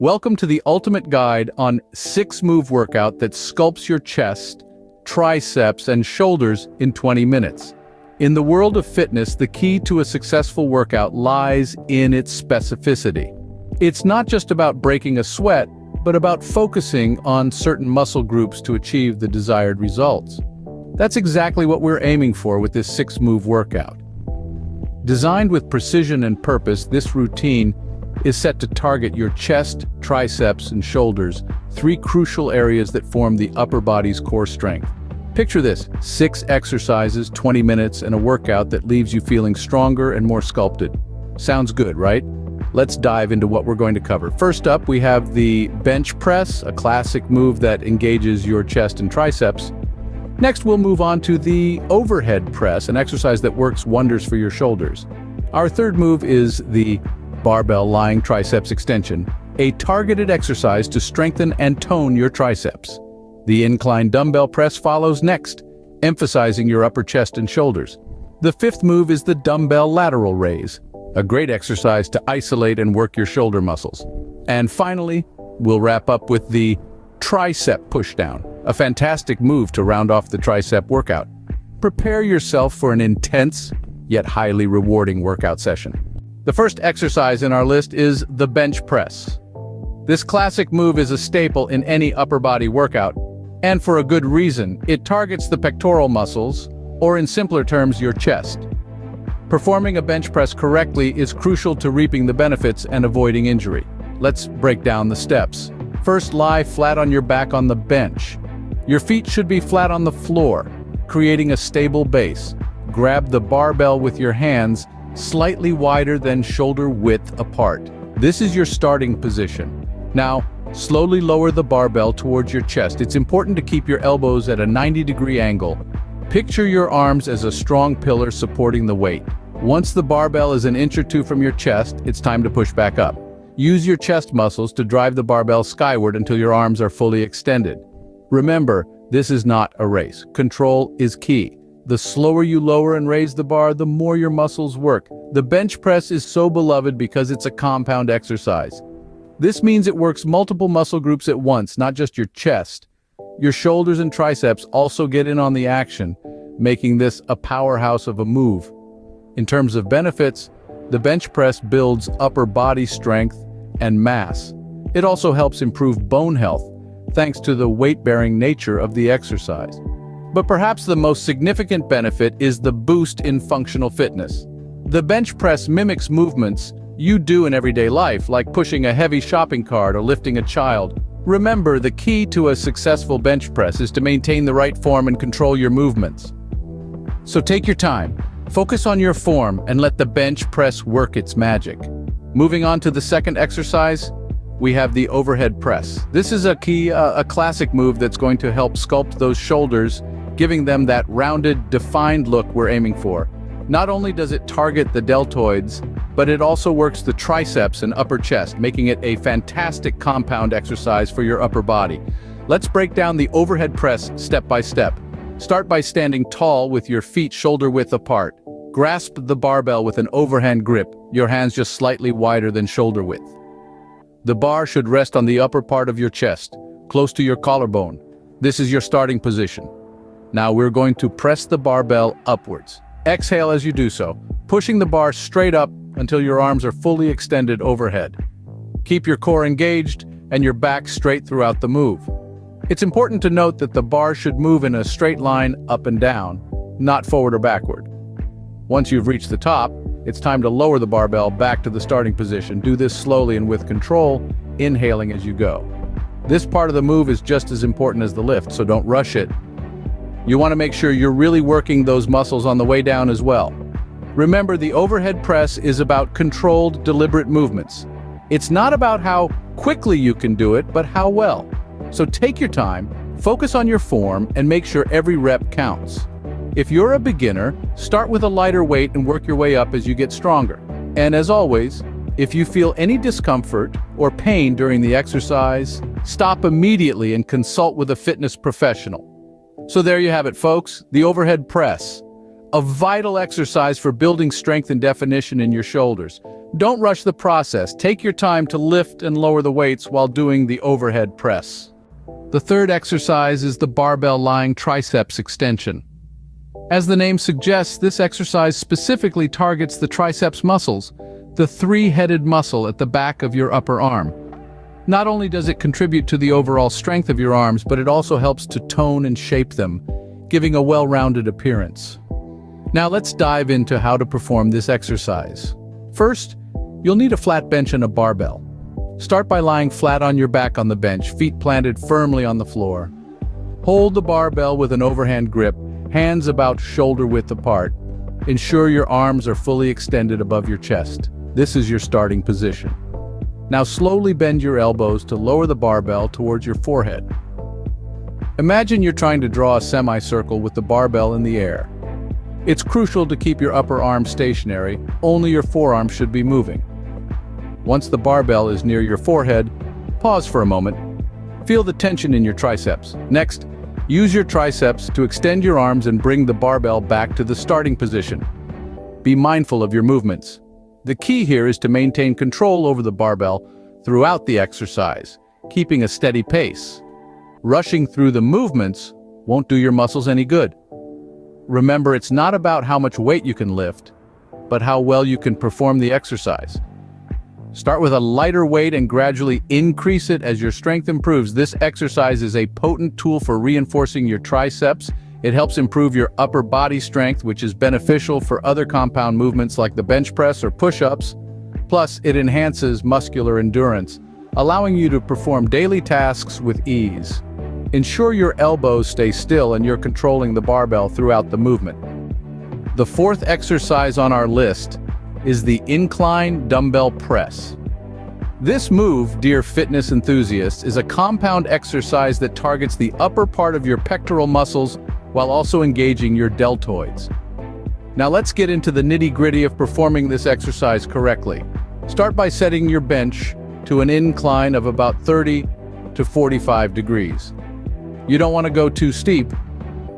Welcome to the ultimate guide on six-move workout that sculpts your chest, triceps, and shoulders in 20 minutes. In the world of fitness, the key to a successful workout lies in its specificity. It's not just about breaking a sweat, but about focusing on certain muscle groups to achieve the desired results. That's exactly what we're aiming for with this six-move workout. Designed with precision and purpose, this routine is set to target your chest, triceps, and shoulders, three crucial areas that form the upper body's core strength. Picture this, six exercises, 20 minutes, and a workout that leaves you feeling stronger and more sculpted. Sounds good, right? Let's dive into what we're going to cover. First up, we have the bench press, a classic move that engages your chest and triceps. Next, we'll move on to the overhead press, an exercise that works wonders for your shoulders. Our third move is the barbell lying triceps extension, a targeted exercise to strengthen and tone your triceps. The incline dumbbell press follows next, emphasizing your upper chest and shoulders. The fifth move is the dumbbell lateral raise, a great exercise to isolate and work your shoulder muscles. And finally, we'll wrap up with the tricep pushdown, a fantastic move to round off the tricep workout. Prepare yourself for an intense, yet highly rewarding workout session. The first exercise in our list is the bench press. This classic move is a staple in any upper body workout, and for a good reason, it targets the pectoral muscles, or in simpler terms, your chest. Performing a bench press correctly is crucial to reaping the benefits and avoiding injury. Let's break down the steps. First, lie flat on your back on the bench. Your feet should be flat on the floor, creating a stable base. Grab the barbell with your hands slightly wider than shoulder width apart. This is your starting position. Now, slowly lower the barbell towards your chest. It's important to keep your elbows at a 90 degree angle. Picture your arms as a strong pillar supporting the weight. Once the barbell is an inch or two from your chest, it's time to push back up. Use your chest muscles to drive the barbell skyward until your arms are fully extended. Remember, this is not a race. Control is key. The slower you lower and raise the bar, the more your muscles work. The bench press is so beloved because it's a compound exercise. This means it works multiple muscle groups at once, not just your chest. Your shoulders and triceps also get in on the action, making this a powerhouse of a move. In terms of benefits, the bench press builds upper body strength and mass. It also helps improve bone health, thanks to the weight-bearing nature of the exercise. But perhaps the most significant benefit is the boost in functional fitness. The bench press mimics movements you do in everyday life, like pushing a heavy shopping cart or lifting a child. Remember, the key to a successful bench press is to maintain the right form and control your movements. So take your time, focus on your form, and let the bench press work its magic. Moving on to the second exercise, we have the overhead press. This is a key, uh, a classic move that's going to help sculpt those shoulders giving them that rounded, defined look we're aiming for. Not only does it target the deltoids, but it also works the triceps and upper chest, making it a fantastic compound exercise for your upper body. Let's break down the overhead press step by step. Start by standing tall with your feet shoulder width apart. Grasp the barbell with an overhand grip, your hands just slightly wider than shoulder width. The bar should rest on the upper part of your chest, close to your collarbone. This is your starting position. Now we're going to press the barbell upwards. Exhale as you do so, pushing the bar straight up until your arms are fully extended overhead. Keep your core engaged and your back straight throughout the move. It's important to note that the bar should move in a straight line up and down, not forward or backward. Once you've reached the top, it's time to lower the barbell back to the starting position. Do this slowly and with control, inhaling as you go. This part of the move is just as important as the lift, so don't rush it you want to make sure you're really working those muscles on the way down as well. Remember, the overhead press is about controlled, deliberate movements. It's not about how quickly you can do it, but how well. So take your time, focus on your form, and make sure every rep counts. If you're a beginner, start with a lighter weight and work your way up as you get stronger. And as always, if you feel any discomfort or pain during the exercise, stop immediately and consult with a fitness professional. So there you have it, folks, the overhead press. A vital exercise for building strength and definition in your shoulders. Don't rush the process. Take your time to lift and lower the weights while doing the overhead press. The third exercise is the barbell lying triceps extension. As the name suggests, this exercise specifically targets the triceps muscles, the three-headed muscle at the back of your upper arm. Not only does it contribute to the overall strength of your arms, but it also helps to tone and shape them, giving a well-rounded appearance. Now let's dive into how to perform this exercise. First, you'll need a flat bench and a barbell. Start by lying flat on your back on the bench, feet planted firmly on the floor. Hold the barbell with an overhand grip, hands about shoulder width apart. Ensure your arms are fully extended above your chest. This is your starting position. Now slowly bend your elbows to lower the barbell towards your forehead. Imagine you're trying to draw a semicircle with the barbell in the air. It's crucial to keep your upper arm stationary, only your forearm should be moving. Once the barbell is near your forehead, pause for a moment. Feel the tension in your triceps. Next, use your triceps to extend your arms and bring the barbell back to the starting position. Be mindful of your movements. The key here is to maintain control over the barbell throughout the exercise, keeping a steady pace. Rushing through the movements won't do your muscles any good. Remember, it's not about how much weight you can lift, but how well you can perform the exercise. Start with a lighter weight and gradually increase it as your strength improves. This exercise is a potent tool for reinforcing your triceps. It helps improve your upper body strength, which is beneficial for other compound movements like the bench press or push-ups. Plus, it enhances muscular endurance, allowing you to perform daily tasks with ease. Ensure your elbows stay still and you're controlling the barbell throughout the movement. The fourth exercise on our list is the incline dumbbell press. This move, dear fitness enthusiasts, is a compound exercise that targets the upper part of your pectoral muscles while also engaging your deltoids. Now let's get into the nitty-gritty of performing this exercise correctly. Start by setting your bench to an incline of about 30 to 45 degrees. You don't want to go too steep,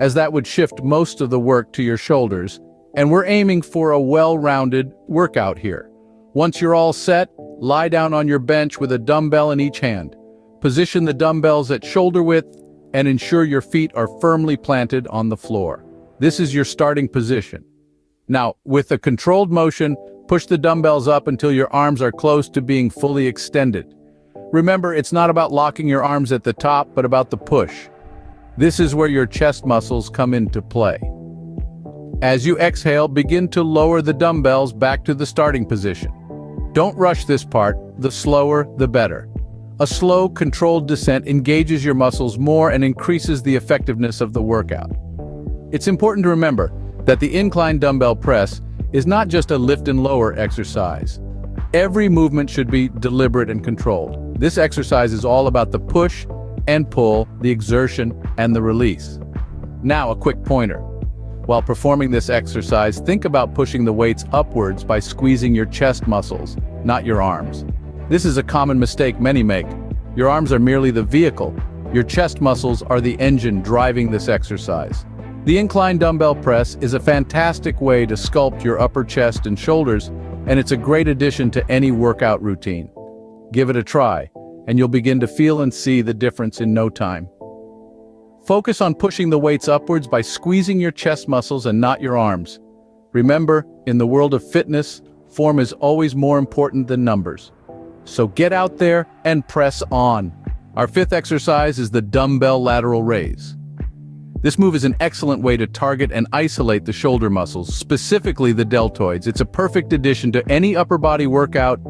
as that would shift most of the work to your shoulders, and we're aiming for a well-rounded workout here. Once you're all set, lie down on your bench with a dumbbell in each hand. Position the dumbbells at shoulder width and ensure your feet are firmly planted on the floor. This is your starting position. Now, with a controlled motion, push the dumbbells up until your arms are close to being fully extended. Remember, it's not about locking your arms at the top, but about the push. This is where your chest muscles come into play. As you exhale, begin to lower the dumbbells back to the starting position. Don't rush this part, the slower, the better. A slow, controlled descent engages your muscles more and increases the effectiveness of the workout. It's important to remember that the incline dumbbell press is not just a lift and lower exercise. Every movement should be deliberate and controlled. This exercise is all about the push and pull, the exertion, and the release. Now a quick pointer. While performing this exercise, think about pushing the weights upwards by squeezing your chest muscles, not your arms. This is a common mistake many make. Your arms are merely the vehicle. Your chest muscles are the engine driving this exercise. The incline dumbbell press is a fantastic way to sculpt your upper chest and shoulders, and it's a great addition to any workout routine. Give it a try and you'll begin to feel and see the difference in no time. Focus on pushing the weights upwards by squeezing your chest muscles and not your arms. Remember, in the world of fitness, form is always more important than numbers. So get out there and press on. Our fifth exercise is the dumbbell lateral raise. This move is an excellent way to target and isolate the shoulder muscles, specifically the deltoids. It's a perfect addition to any upper body workout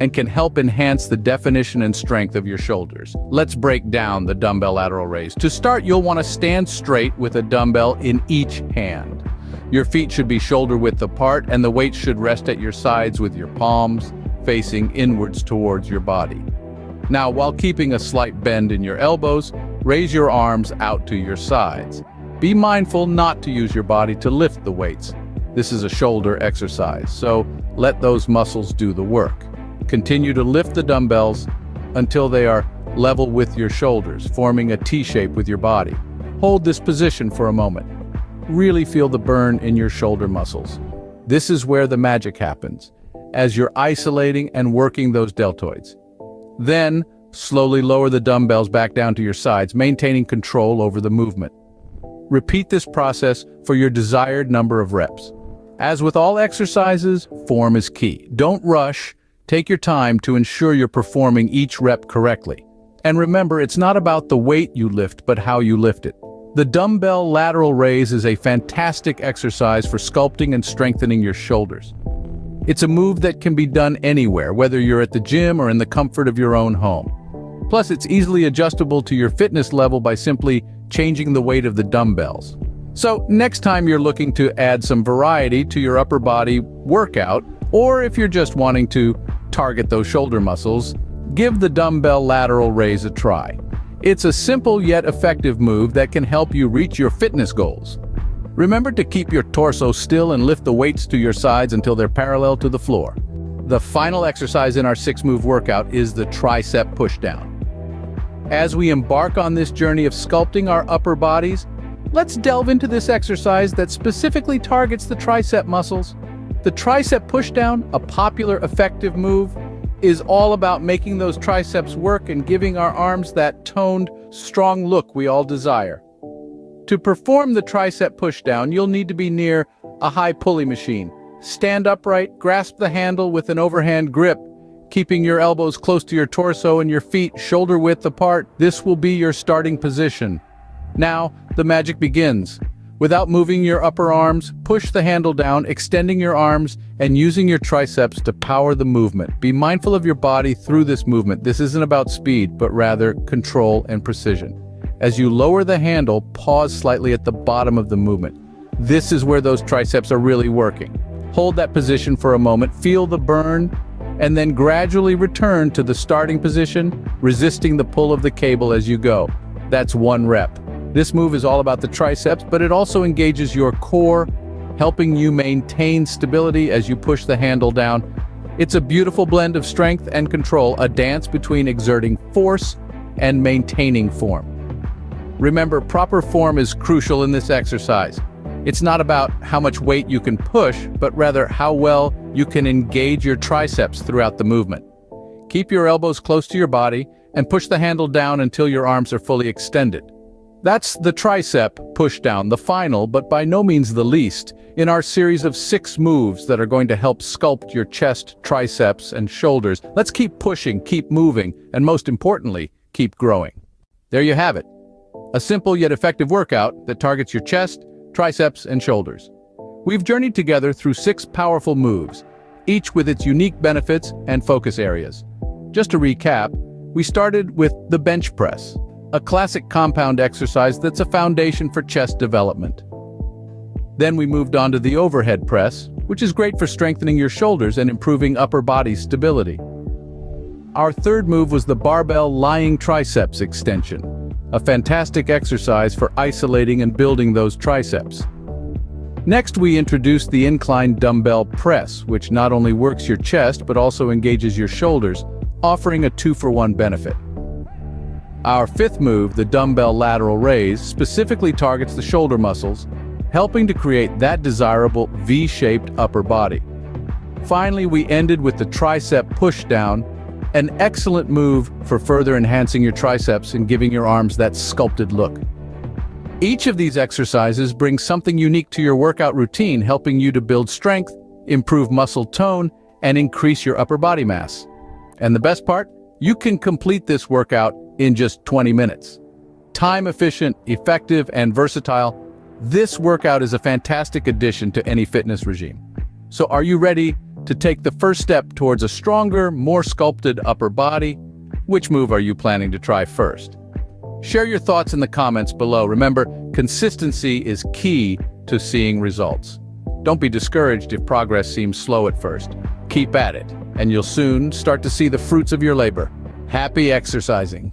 and can help enhance the definition and strength of your shoulders. Let's break down the dumbbell lateral raise. To start, you'll want to stand straight with a dumbbell in each hand. Your feet should be shoulder width apart and the weight should rest at your sides with your palms facing inwards towards your body. Now, while keeping a slight bend in your elbows, raise your arms out to your sides. Be mindful not to use your body to lift the weights. This is a shoulder exercise, so let those muscles do the work. Continue to lift the dumbbells until they are level with your shoulders, forming a T-shape with your body. Hold this position for a moment. Really feel the burn in your shoulder muscles. This is where the magic happens. As you're isolating and working those deltoids. Then, slowly lower the dumbbells back down to your sides, maintaining control over the movement. Repeat this process for your desired number of reps. As with all exercises, form is key. Don't rush, take your time to ensure you're performing each rep correctly. And remember, it's not about the weight you lift, but how you lift it. The dumbbell lateral raise is a fantastic exercise for sculpting and strengthening your shoulders. It's a move that can be done anywhere, whether you're at the gym or in the comfort of your own home. Plus, it's easily adjustable to your fitness level by simply changing the weight of the dumbbells. So, next time you're looking to add some variety to your upper body workout, or if you're just wanting to target those shoulder muscles, give the dumbbell lateral raise a try. It's a simple yet effective move that can help you reach your fitness goals. Remember to keep your torso still and lift the weights to your sides until they're parallel to the floor. The final exercise in our six-move workout is the tricep pushdown. As we embark on this journey of sculpting our upper bodies, let's delve into this exercise that specifically targets the tricep muscles. The tricep pushdown, a popular effective move, is all about making those triceps work and giving our arms that toned, strong look we all desire. To perform the tricep pushdown, you'll need to be near a high pulley machine. Stand upright, grasp the handle with an overhand grip, keeping your elbows close to your torso and your feet shoulder width apart. This will be your starting position. Now, the magic begins. Without moving your upper arms, push the handle down, extending your arms and using your triceps to power the movement. Be mindful of your body through this movement. This isn't about speed, but rather control and precision. As you lower the handle, pause slightly at the bottom of the movement. This is where those triceps are really working. Hold that position for a moment, feel the burn, and then gradually return to the starting position, resisting the pull of the cable as you go. That's one rep. This move is all about the triceps, but it also engages your core, helping you maintain stability as you push the handle down. It's a beautiful blend of strength and control, a dance between exerting force and maintaining form. Remember, proper form is crucial in this exercise. It's not about how much weight you can push, but rather how well you can engage your triceps throughout the movement. Keep your elbows close to your body and push the handle down until your arms are fully extended. That's the tricep pushdown, the final, but by no means the least, in our series of six moves that are going to help sculpt your chest, triceps, and shoulders. Let's keep pushing, keep moving, and most importantly, keep growing. There you have it. A simple yet effective workout that targets your chest, triceps, and shoulders. We've journeyed together through six powerful moves, each with its unique benefits and focus areas. Just to recap, we started with the bench press, a classic compound exercise that's a foundation for chest development. Then we moved on to the overhead press, which is great for strengthening your shoulders and improving upper body stability. Our third move was the barbell lying triceps extension, a fantastic exercise for isolating and building those triceps. Next, we introduced the incline dumbbell press, which not only works your chest but also engages your shoulders, offering a two-for-one benefit. Our fifth move, the dumbbell lateral raise, specifically targets the shoulder muscles, helping to create that desirable V-shaped upper body. Finally, we ended with the tricep pushdown, an excellent move for further enhancing your triceps and giving your arms that sculpted look. Each of these exercises brings something unique to your workout routine, helping you to build strength, improve muscle tone, and increase your upper body mass. And the best part? You can complete this workout in just 20 minutes. Time efficient, effective, and versatile, this workout is a fantastic addition to any fitness regime. So are you ready to take the first step towards a stronger, more sculpted upper body? Which move are you planning to try first? Share your thoughts in the comments below. Remember, consistency is key to seeing results. Don't be discouraged if progress seems slow at first. Keep at it, and you'll soon start to see the fruits of your labor. Happy exercising!